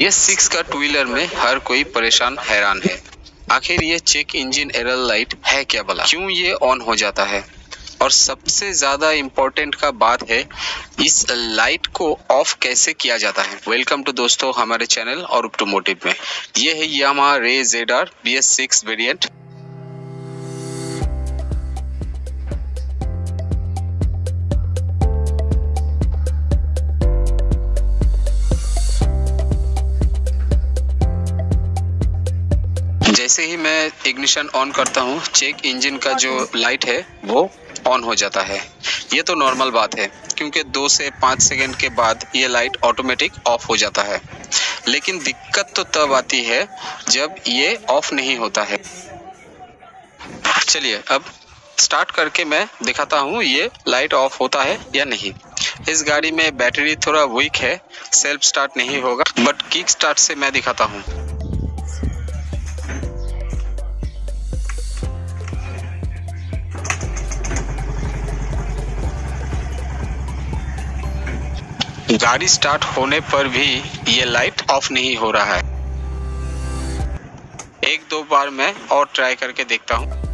ये सिक्स का to wheeler में हर कोई परेशान हैरान है। आखिर ये चेक इंजन एरल लाइट है क्या बला क्यों ये ऑन हो जाता है? और सबसे ज़्यादा इम्पोर्टेंट का बात है, इस लाइट को ऑफ़ कैसे किया जाता है? वेलकम टू दोस्तों हमारे चैनल और ऑटोमोटिव में। ये है Yamaha Ray Z R B S six variant जैसे ही मैं इग्निशन ऑन करता हूँ। चेक इंजन का जो लाइट है, वो ऑन हो जाता है। ये तो नॉर्मल बात है, क्योंकि दो से पाँच सेकेंड के बाद ये लाइट ऑटोमेटिक ऑफ़ हो जाता है। लेकिन दिक्कत तो तब आती है जब ये ऑफ़ नहीं होता है। चलिए, अब स्टार्ट करके मैं दिखाता हूँ ये लाइट ऑफ़ होता है या नहीं। इस गाड़ी में बैटरी थोड़ा वीक है सेल्फ स्टार्ट नहीं होगा बट किक स्टार्ट से मैं दिखाता हूँ। गाड़ी स्टार्ट होने पर भी ये लाइट ऑफ़ नहीं हो रहा है। एक दो बार मैं और ट्राई करके देखता हूँ।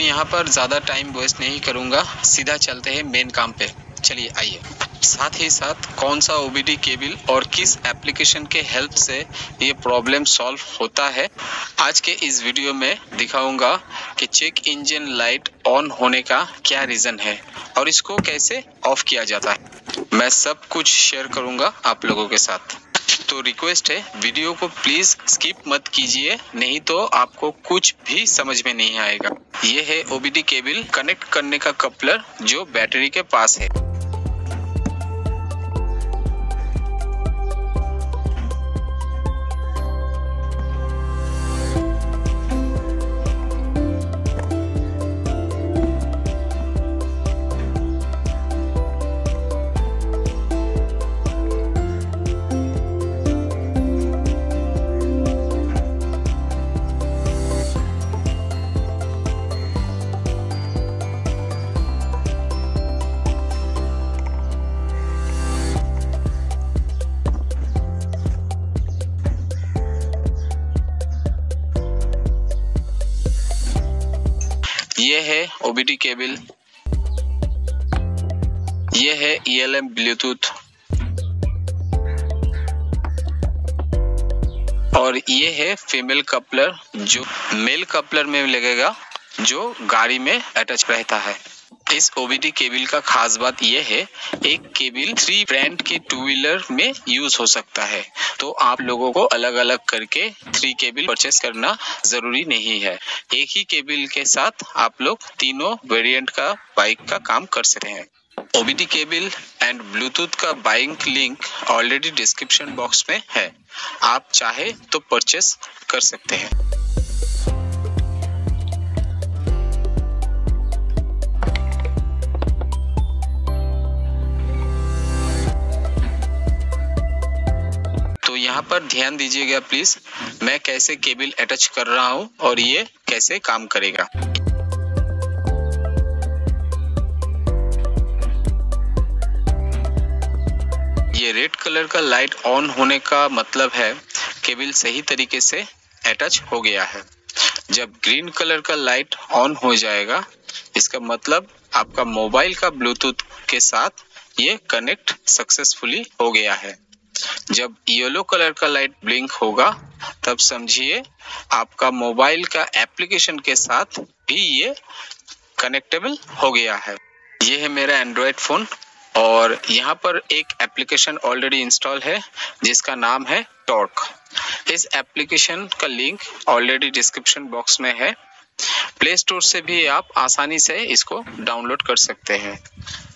तो यहाँ पर ज़्यादा टाइम वेस्ट नहीं करूँगा। सीधा चलते हैं मेन काम पे। चलिए, आइए। साथ ही साथ कौन सा ओबीडी केबल और किस एप्लीकेशन के हेल्प से ये प्रॉब्लम सॉल्व होता है, आज के इस वीडियो में दिखाऊँगा कि चेक इंजन लाइट ऑन होने का क्या रीजन है और इसको कैसे ऑफ़ किया जाता है। मैं सब कुछ शेयर करूँगा आप लोगों के साथ। तो रिक्वेस्ट है वीडियो को प्लीज़ स्किप मत कीजिए, नहीं तो आपको कुछ भी समझ में नहीं आएगा। ये है ओबीडी केबल कनेक्ट करने का कपलर जो बैटरी के पास है। ये है ओबीडी केबल। ये है ईएलएम ब्लूटूथ और ये है फीमेल कपलर जो मेल कपलर में लगेगा, जो गाड़ी में अटैच रहता है। इस ओबीडी केबल का खास बात यह है, एक केबल थ्री ब्रांड के टू व्हीलर में यूज़ हो सकता है। तो आप लोगों को अलग अलग करके थ्री केबल परचेस करना ज़रूरी नहीं है। एक ही केबल के साथ आप लोग तीनों वेरिएंट का बाइक का काम कर सकते हैं। ओबीडी केबल एंड ब्लूटूथ का buying link already description box में है। आप चाहे तो परचेस कर सकते हैं। यहाँ पर ध्यान दीजिएगा प्लीज़ मैं कैसे केबल अटैच कर रहा हूँ और ये कैसे काम करेगा। ये रेड कलर का लाइट ऑन होने का मतलब है, केबल सही तरीके से अटैच हो गया है। जब ग्रीन कलर का लाइट ऑन हो जाएगा, इसका मतलब आपका मोबाइल का ब्लूटूथ के साथ ये कनेक्ट सक्सेसफुली हो गया है। जब येलो कलर का लाइट ब्लिंक होगा, तब समझिए आपका मोबाइल का एप्लीकेशन के साथ भी ये कनेक्टेबल हो गया है। ये है मेरा एंड्रॉयड फ़ोन और यहाँ पर एक एप्लीकेशन ऑलरेडी इंस्टॉल है, जिसका नाम है टॉर्क इस एप्लीकेशन का लिंक ऑलरेडी डिस्क्रिप्शन बॉक्स में है। प्ले स्टोर से भी आप आसानी से इसको डाउनलोड कर सकते हैं।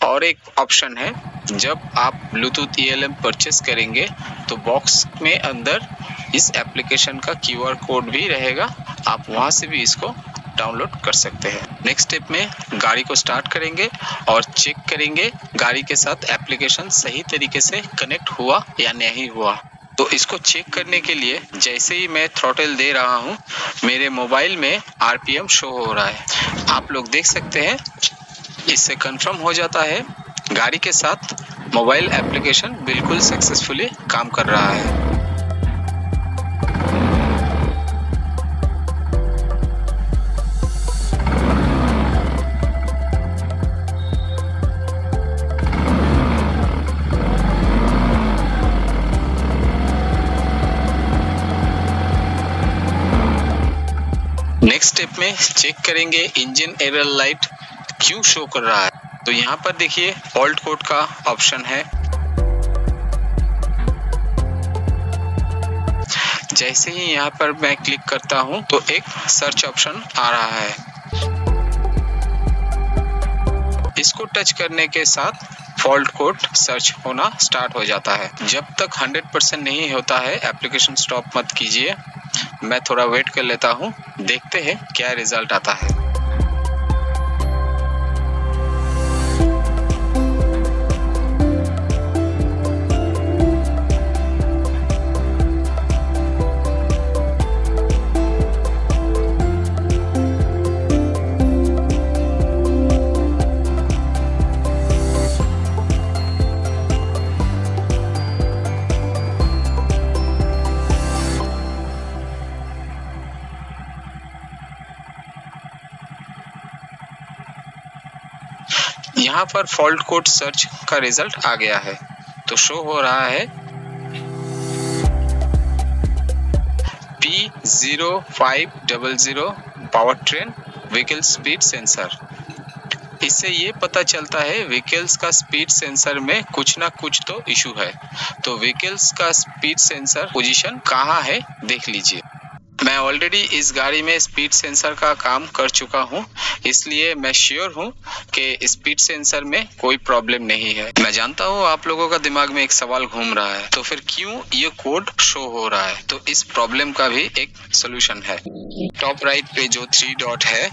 और एक ऑप्शन है, जब आप ब्लूटूथ ई परचेस करेंगे तो बॉक्स में अंदर इस एप्लीकेशन का क्यूआर कोड भी रहेगा। आप वहाँ से भी इसको डाउनलोड कर सकते हैं। नेक्स्ट स्टेप में गाड़ी को स्टार्ट करेंगे और चेक करेंगे गाड़ी के साथ एप्लीकेशन सही तरीके से कनेक्ट हुआ या नहीं हुआ। तो इसको चेक करने के लिए, जैसे ही मैं थ्रोटल दे रहा हूँ मेरे मोबाइल में आरपीएम शो हो रहा है। आप लोग देख सकते हैं, इससे कंफर्म हो जाता है, गाड़ी के साथ मोबाइल एप्लीकेशन बिल्कुल सक्सेसफुली काम कर रहा है। नेक्स्ट स्टेप में चेक करेंगे इंजन एरर लाइट क्यों शो कर रहा है। तो यहाँ पर देखिए फॉल्ट कोड का ऑप्शन है। जैसे ही यहाँ पर मैं क्लिक करता हूँ तो एक सर्च ऑप्शन आ रहा है। इसको टच करने के साथ फॉल्ट कोड सर्च होना स्टार्ट हो जाता है। जब तक 100% नहीं होता है एप्लीकेशन स्टॉप मत कीजिए। मैं थोड़ा वेट कर लेता हूँ। देखते हैं क्या रिज़ल्ट आता है। यहाँ पर फॉल्ट कोड सर्च का रिज़ल्ट आ गया है। तो शो हो रहा है P zero five double zero power train vehicle speed sensor इससे ये पता चलता है व्हीकल्स का स्पीड सेंसर में कुछ ना कुछ तो इशू है। तो व्हीकल्स का स्पीड सेंसर पोजीशन कहाँ है, देख लीजिए। मैं ऑलरेडी इस गाड़ी में स्पीड सेंसर का काम कर चुका हूँ इसलिए मैं श्योर हूँ कि स्पीड सेंसर में कोई प्रॉब्लम नहीं है। मैं जानता हूँ आप लोगों का दिमाग में एक सवाल घूम रहा है तो फिर क्यों ये कोड शो हो रहा है? तो इस प्रॉब्लम का भी एक सोल्यूशन है। टॉप राइट पे जो थ्री डॉट है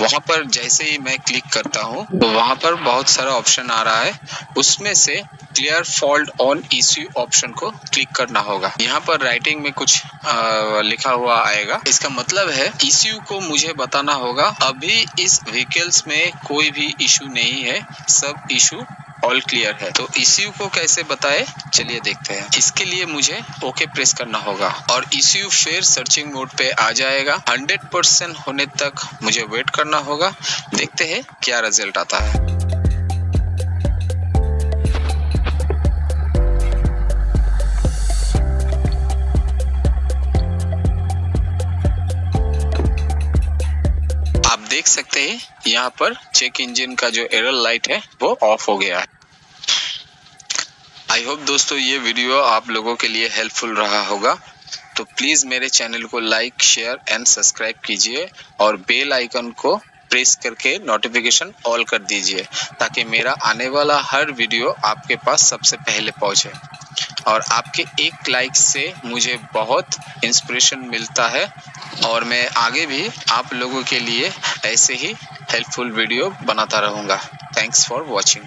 वहाँ पर जैसे ही मैं क्लिक करता हूँ तो वहाँ पर बहुत सारा ऑप्शन आ रहा है। उसमें से clear fault on ECU option को क्लिक करना होगा। यहाँ पर राइटिंग में कुछ आ, लिखा हुआ आएगा। इसका मतलब है ईसीयू को मुझे बताना होगा, अभी इस व्हीकल्स में कोई भी इशू नहीं है, सब इशू ऑल क्लियर है। तो ईसीयू को कैसे बताए? चलिए देखते हैं। इसके लिए मुझे ओके प्रेस करना होगा। और ईसीयू फिर सर्चिंग मोड पे आ जाएगा। 100 परसेंट होने तक मुझे वेट करना होगा। देखते हैं क्या रिज़ल्ट आता है। सकते हैं। यहाँ पर चेक इंजन का जो एरर लाइट है, वो ऑफ़ हो गया है। आई होप दोस्तों ये वीडियो आप लोगों के लिए हेल्पफुल रहा होगा। तो प्लीज़ मेरे चैनल को लाइक शेयर एंड सब्सक्राइब कीजिए और बेल आइकन को प्रेस करके नोटिफिकेशन ऑल कर दीजिए, ताकि मेरा आने वाला हर वीडियो आपके पास सबसे पहले पहुँचे। और आपके एक लाइक से मुझे बहुत इंस्पिरेशन मिलता है। और मैं आगे भी आप लोगों के लिए ऐसे ही हेल्पफुल वीडियो बनाता रहूँगा। Thanks for watching